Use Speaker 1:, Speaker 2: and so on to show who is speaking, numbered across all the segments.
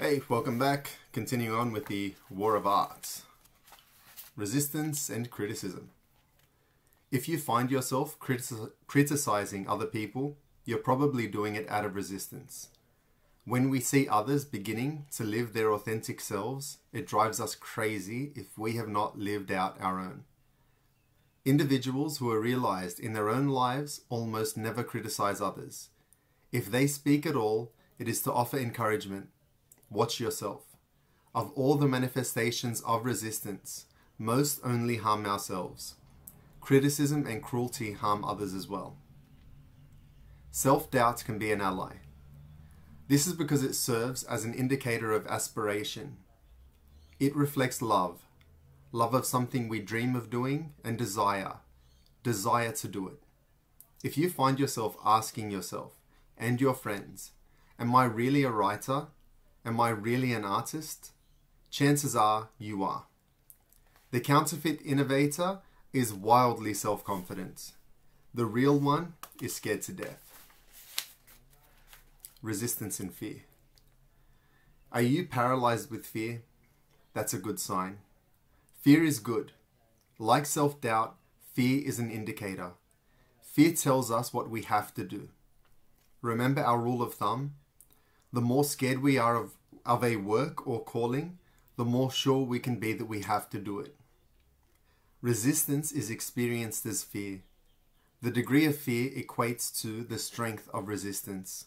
Speaker 1: Hey, welcome back. Continuing on with the War of Arts Resistance and Criticism. If you find yourself criti- criticizing other people, you're probably doing it out of resistance. When we see others beginning to live their authentic selves, it drives us crazy if we have not lived out our own. Individuals who are realized in their own lives almost never criticize others. If they speak at all, it is to offer encouragement. Watch yourself. Of all the manifestations of resistance, most only harm ourselves. Criticism and cruelty harm others as well. Self doubt can be an ally. This is because it serves as an indicator of aspiration. It reflects love, love of something we dream of doing, and desire, desire to do it. If you find yourself asking yourself and your friends, Am I really a writer? Am I really an artist? Chances are you are. The counterfeit innovator is wildly self confident. The real one is scared to death. Resistance and fear. Are you paralyzed with fear? That's a good sign. Fear is good. Like self doubt, fear is an indicator. Fear tells us what we have to do. Remember our rule of thumb? The more scared we are of, of a work or calling, the more sure we can be that we have to do it. Resistance is experienced as fear. The degree of fear equates to the strength of resistance.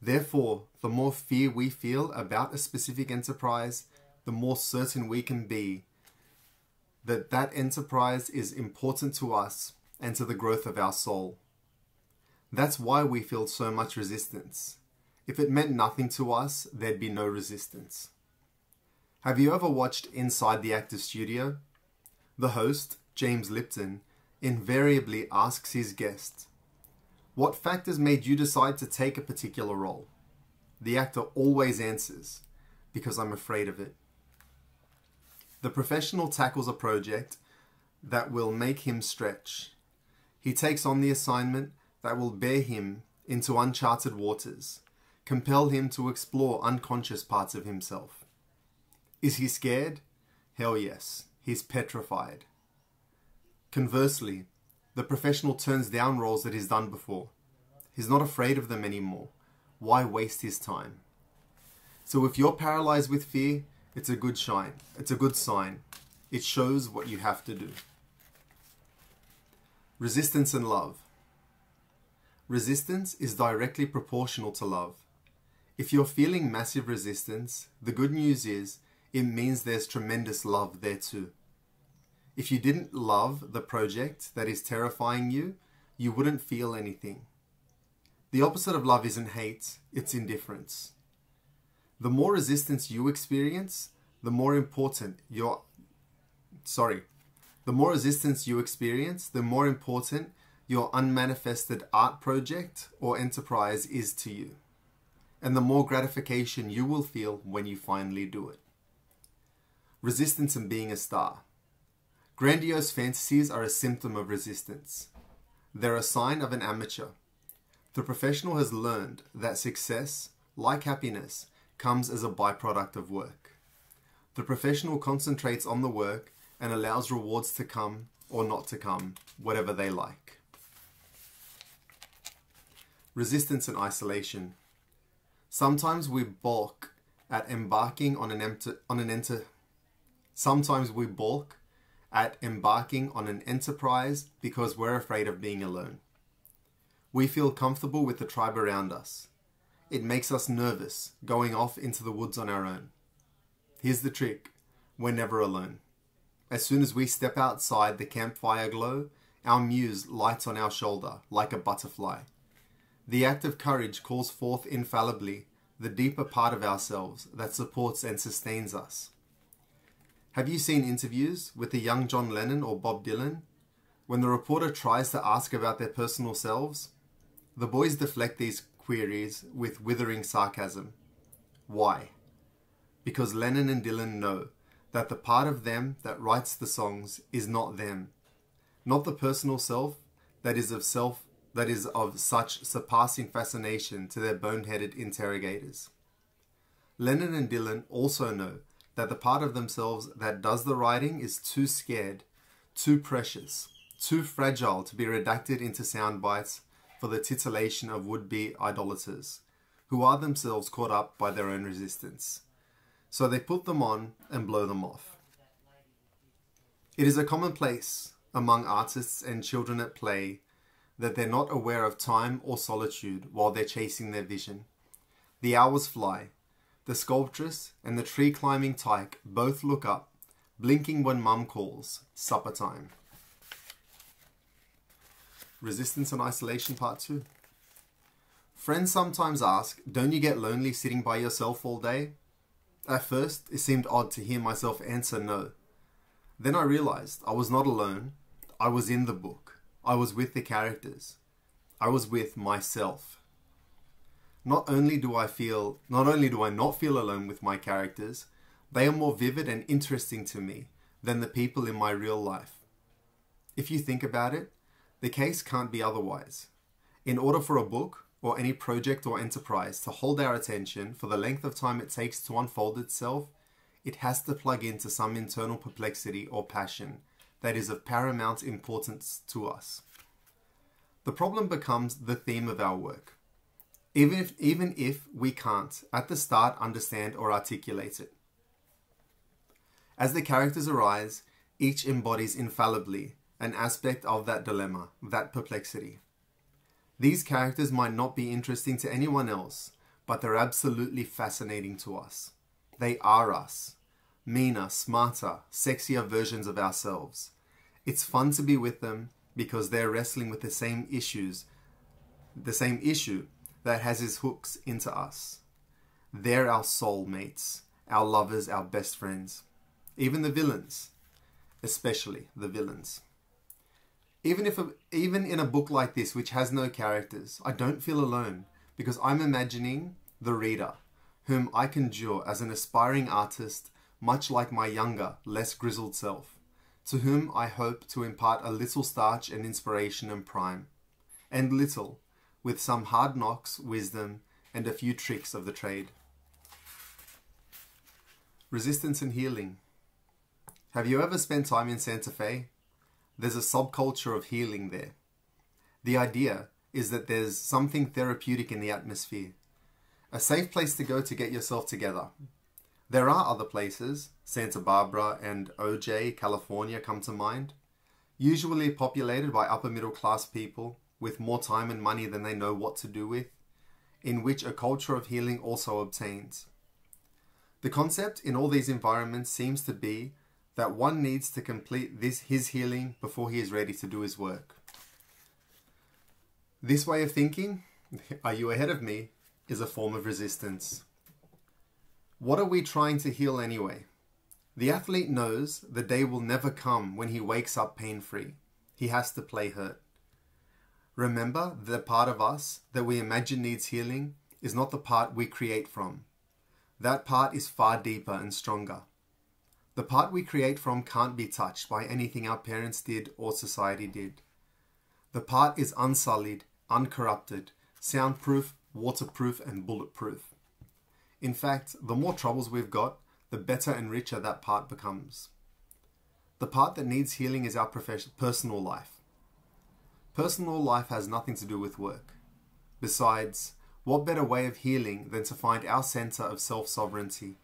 Speaker 1: Therefore, the more fear we feel about a specific enterprise, the more certain we can be that that enterprise is important to us and to the growth of our soul. That's why we feel so much resistance. If it meant nothing to us, there'd be no resistance. Have you ever watched Inside the Actor Studio? The host, James Lipton, invariably asks his guest, What factors made you decide to take a particular role? The actor always answers, Because I'm afraid of it. The professional tackles a project that will make him stretch. He takes on the assignment that will bear him into uncharted waters, compel him to explore unconscious parts of himself. Is he scared? Hell yes. He's petrified. Conversely, the professional turns down roles that he's done before. He's not afraid of them anymore. Why waste his time? So if you're paralyzed with fear, it's a good shine. It's a good sign. It shows what you have to do. Resistance and love. Resistance is directly proportional to love. If you're feeling massive resistance, the good news is it means there's tremendous love there too. If you didn't love the project that is terrifying you, you wouldn't feel anything. The opposite of love isn't hate, it's indifference. The more resistance you experience, the more important your sorry, the more resistance you experience, the more important your unmanifested art project or enterprise is to you, and the more gratification you will feel when you finally do it. Resistance and being a star. Grandiose fantasies are a symptom of resistance. They're a sign of an amateur. The professional has learned that success, like happiness, comes as a byproduct of work. The professional concentrates on the work and allows rewards to come or not to come, whatever they like. Resistance and isolation. Sometimes we balk at embarking on an, on an enter- Sometimes we balk at embarking on an enterprise because we're afraid of being alone. We feel comfortable with the tribe around us. It makes us nervous going off into the woods on our own. Here's the trick we're never alone. As soon as we step outside the campfire glow, our muse lights on our shoulder like a butterfly. The act of courage calls forth infallibly the deeper part of ourselves that supports and sustains us. Have you seen interviews with the young John Lennon or Bob Dylan? When the reporter tries to ask about their personal selves, the boys deflect these queries with withering sarcasm. Why? Because Lennon and Dylan know that the part of them that writes the songs is not them, not the personal self that is of self that is of such surpassing fascination to their boneheaded interrogators. Lennon and Dylan also know that the part of themselves that does the writing is too scared, too precious, too fragile to be redacted into sound bites for the titillation of would be idolaters, who are themselves caught up by their own resistance. So they put them on and blow them off. It is a commonplace among artists and children at play that they're not aware of time or solitude while they're chasing their vision. The hours fly. The sculptress and the tree climbing tyke both look up, blinking when mum calls, supper time. Resistance and Isolation Part 2. Friends sometimes ask, Don't you get lonely sitting by yourself all day? At first, it seemed odd to hear myself answer no. Then I realized I was not alone. I was in the book. I was with the characters. I was with myself. Not only do I feel, not only do I not feel alone with my characters, they are more vivid and interesting to me than the people in my real life. If you think about it, the case can't be otherwise. In order for a book, or any project or enterprise to hold our attention for the length of time it takes to unfold itself, it has to plug into some internal perplexity or passion that is of paramount importance to us. The problem becomes the theme of our work, even if, even if we can't, at the start, understand or articulate it. As the characters arise, each embodies infallibly an aspect of that dilemma, that perplexity. These characters might not be interesting to anyone else, but they're absolutely fascinating to us. They are us. Meaner, smarter, sexier versions of ourselves. It's fun to be with them because they're wrestling with the same issues, the same issue that has its hooks into us. They're our soulmates, our lovers, our best friends. Even the villains, especially the villains. Even if a, even in a book like this which has no characters, I don't feel alone because I'm imagining the reader, whom I conjure as an aspiring artist, much like my younger, less grizzled self, to whom I hope to impart a little starch and inspiration and prime, and little, with some hard knocks, wisdom, and a few tricks of the trade. Resistance and healing. Have you ever spent time in Santa Fe? there's a subculture of healing there. The idea is that there's something therapeutic in the atmosphere, a safe place to go to get yourself together. There are other places, Santa Barbara and OJ, California come to mind, usually populated by upper middle class people with more time and money than they know what to do with, in which a culture of healing also obtains. The concept in all these environments seems to be that one needs to complete this his healing before he is ready to do his work. This way of thinking, are you ahead of me, is a form of resistance. What are we trying to heal anyway? The athlete knows the day will never come when he wakes up pain free. He has to play hurt. Remember, the part of us that we imagine needs healing is not the part we create from. That part is far deeper and stronger. The part we create from can't be touched by anything our parents did or society did. The part is unsullied, uncorrupted, soundproof, waterproof, and bulletproof. In fact, the more troubles we've got, the better and richer that part becomes. The part that needs healing is our personal life. Personal life has nothing to do with work. Besides, what better way of healing than to find our center of self sovereignty?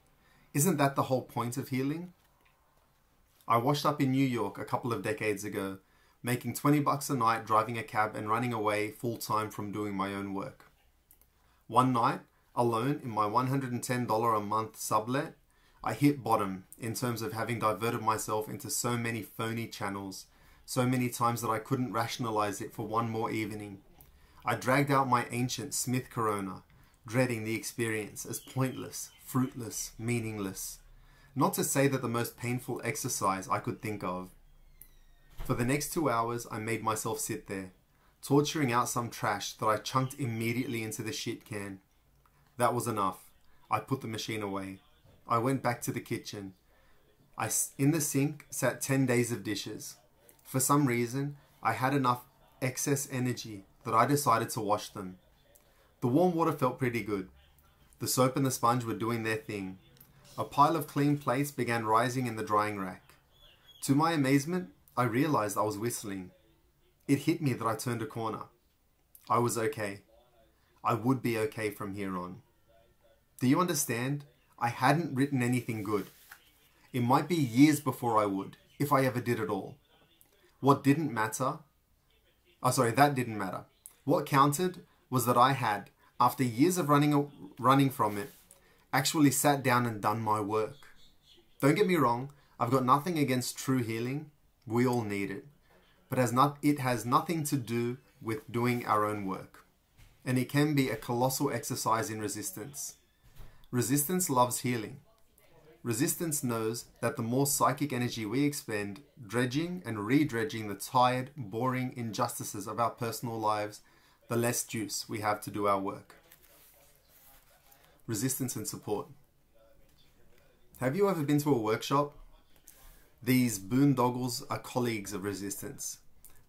Speaker 1: Isn't that the whole point of healing? I washed up in New York a couple of decades ago, making 20 bucks a night driving a cab and running away full time from doing my own work. One night, alone in my $110 a month sublet, I hit bottom in terms of having diverted myself into so many phony channels, so many times that I couldn't rationalize it for one more evening. I dragged out my ancient Smith Corona, dreading the experience as pointless, fruitless, meaningless. Not to say that the most painful exercise I could think of. For the next two hours, I made myself sit there, torturing out some trash that I chunked immediately into the shit can. That was enough. I put the machine away. I went back to the kitchen. I, in the sink sat 10 days of dishes. For some reason, I had enough excess energy that I decided to wash them. The warm water felt pretty good. The soap and the sponge were doing their thing. A pile of clean plates began rising in the drying rack. To my amazement, I realized I was whistling. It hit me that I turned a corner. I was okay. I would be okay from here on. Do you understand? I hadn't written anything good. It might be years before I would, if I ever did at all. What didn't matter, oh sorry, that didn't matter. What counted was that I had, after years of running, running from it, actually sat down and done my work. Don't get me wrong, I've got nothing against true healing. We all need it. But has not, it has nothing to do with doing our own work. And it can be a colossal exercise in resistance. Resistance loves healing. Resistance knows that the more psychic energy we expend dredging and re-dredging the tired, boring injustices of our personal lives, the less juice we have to do our work. Resistance and support. Have you ever been to a workshop? These boondoggles are colleagues of resistance.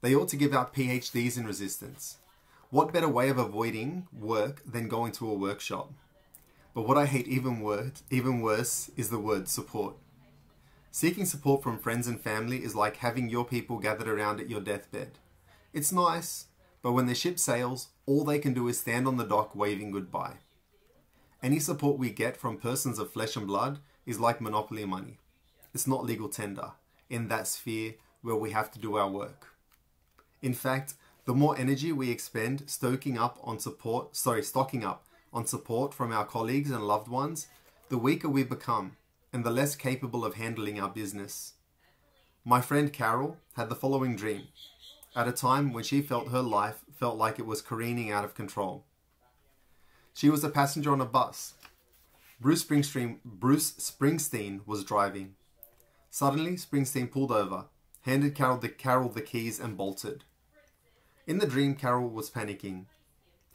Speaker 1: They ought to give out PhDs in resistance. What better way of avoiding work than going to a workshop? But what I hate even worse, even worse is the word support. Seeking support from friends and family is like having your people gathered around at your deathbed. It's nice, but when the ship sails, all they can do is stand on the dock waving goodbye. Any support we get from persons of flesh and blood is like monopoly money. It's not legal tender in that sphere where we have to do our work. In fact, the more energy we expend stoking up on support, sorry, stocking up on support from our colleagues and loved ones, the weaker we become and the less capable of handling our business. My friend Carol had the following dream at a time when she felt her life felt like it was careening out of control. She was a passenger on a bus. Bruce Springsteen, Bruce Springsteen was driving. Suddenly, Springsteen pulled over, handed Carol the, Carol the keys, and bolted. In the dream, Carol was panicking.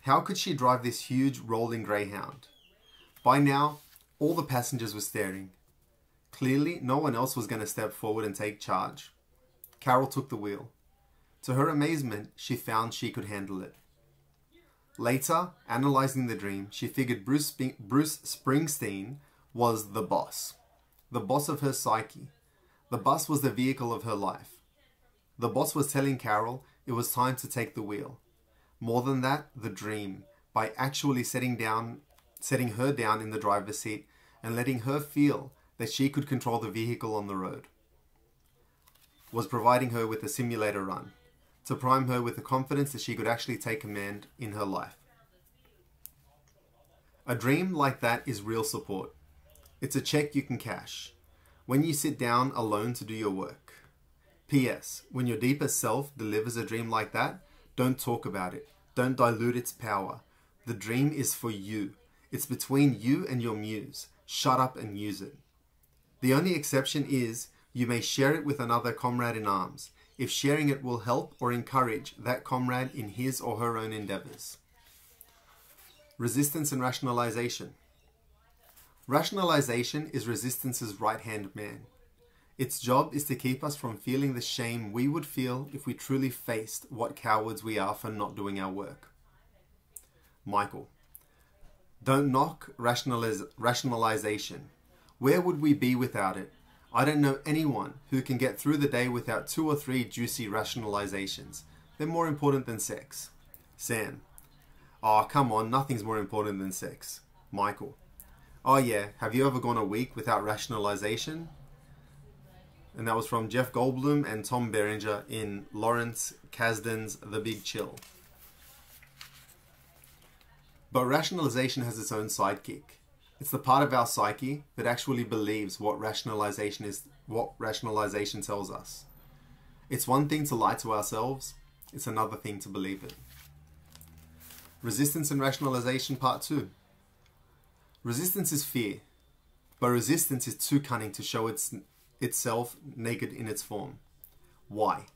Speaker 1: How could she drive this huge rolling greyhound? By now, all the passengers were staring. Clearly, no one else was going to step forward and take charge. Carol took the wheel. To her amazement, she found she could handle it. Later, analyzing the dream, she figured Bruce, Bruce Springsteen was the boss, the boss of her psyche. The bus was the vehicle of her life. The boss was telling Carol it was time to take the wheel. More than that, the dream, by actually setting down, setting her down in the driver's seat and letting her feel that she could control the vehicle on the road, was providing her with a simulator run to prime her with the confidence that she could actually take command in her life. A dream like that is real support. It's a check you can cash when you sit down alone to do your work. P.S. When your deepest self delivers a dream like that, don't talk about it. Don't dilute its power. The dream is for you. It's between you and your muse. Shut up and use it. The only exception is you may share it with another comrade in arms if sharing it will help or encourage that comrade in his or her own endeavors. Resistance and rationalization. Rationalization is resistance's right hand man. Its job is to keep us from feeling the shame we would feel if we truly faced what cowards we are for not doing our work. Michael. Don't knock rationaliz- rationalization. Where would we be without it? I don't know anyone who can get through the day without two or three juicy rationalizations. They're more important than sex. Sam. Oh, come on, nothing's more important than sex. Michael. Oh, yeah, have you ever gone a week without rationalization? And that was from Jeff Goldblum and Tom Berenger in Lawrence Kasdan's The Big Chill. But rationalization has its own sidekick. It's the part of our psyche that actually believes what rationalization is what rationalization tells us. It's one thing to lie to ourselves, it's another thing to believe it. Resistance and rationalization part 2. Resistance is fear, but resistance is too cunning to show its, itself naked in its form. Why?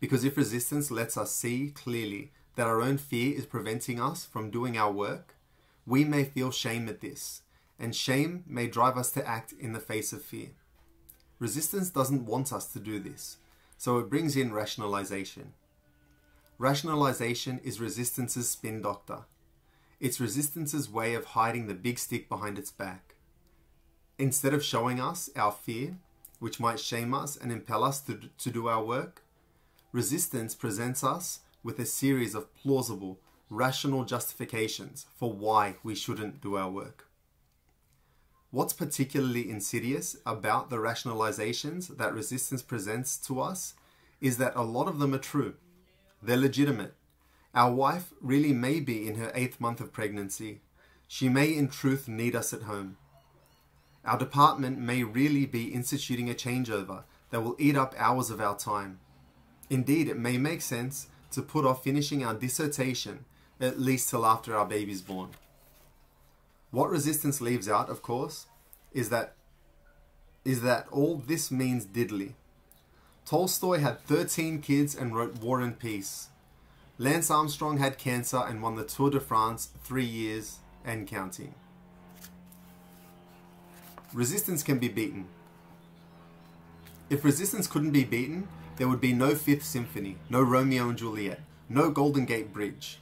Speaker 1: Because if resistance lets us see clearly that our own fear is preventing us from doing our work, we may feel shame at this and shame may drive us to act in the face of fear. Resistance doesn't want us to do this, so it brings in rationalization. Rationalization is resistance's spin doctor. It's resistance's way of hiding the big stick behind its back. Instead of showing us our fear, which might shame us and impel us to, to do our work, resistance presents us with a series of plausible, rational justifications for why we shouldn't do our work. What's particularly insidious about the rationalizations that resistance presents to us is that a lot of them are true. They're legitimate. Our wife really may be in her eighth month of pregnancy. She may, in truth, need us at home. Our department may really be instituting a changeover that will eat up hours of our time. Indeed, it may make sense to put off finishing our dissertation at least till after our baby's born. What resistance leaves out, of course, is that is that all this means diddly. Tolstoy had 13 kids and wrote War and Peace. Lance Armstrong had cancer and won the Tour de France three years and counting. Resistance can be beaten. If resistance couldn't be beaten, there would be no Fifth Symphony, no Romeo and Juliet, no Golden Gate Bridge.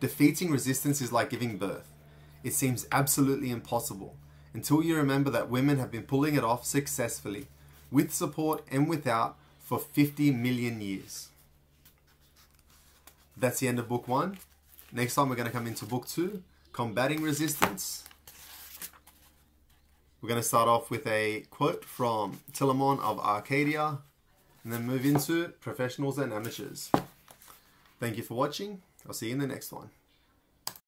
Speaker 1: Defeating resistance is like giving birth. It seems absolutely impossible until you remember that women have been pulling it off successfully, with support and without, for 50 million years. That's the end of book one. Next time we're going to come into book two, Combating Resistance. We're going to start off with a quote from Telamon of Arcadia and then move into professionals and amateurs. Thank you for watching. I'll see you in the next one.